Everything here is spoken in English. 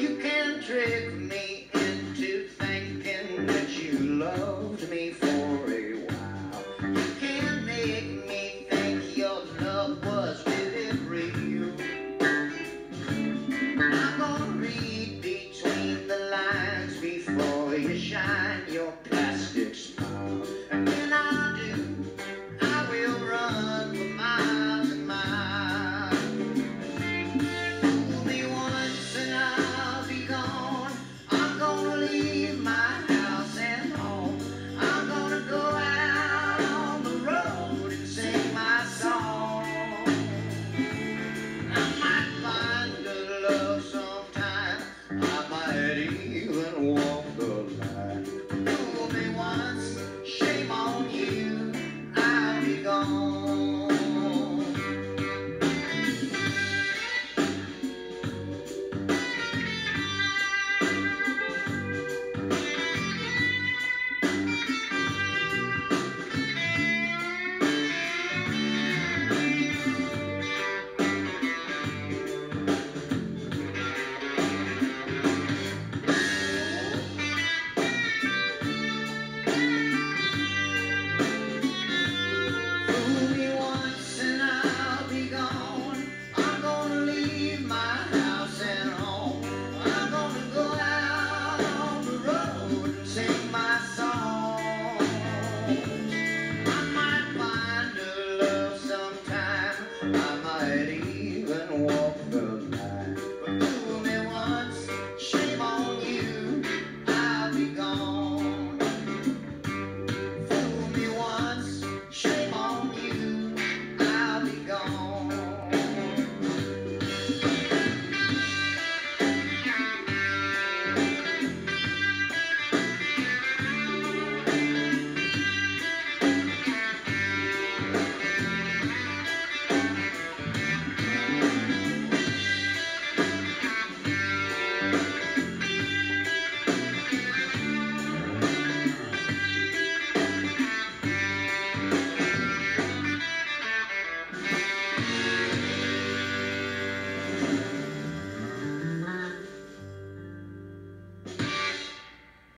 You can trick me into thinking that you loved me for a while. You can make me think your love was really real. I'm gonna read.